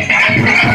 Yeah.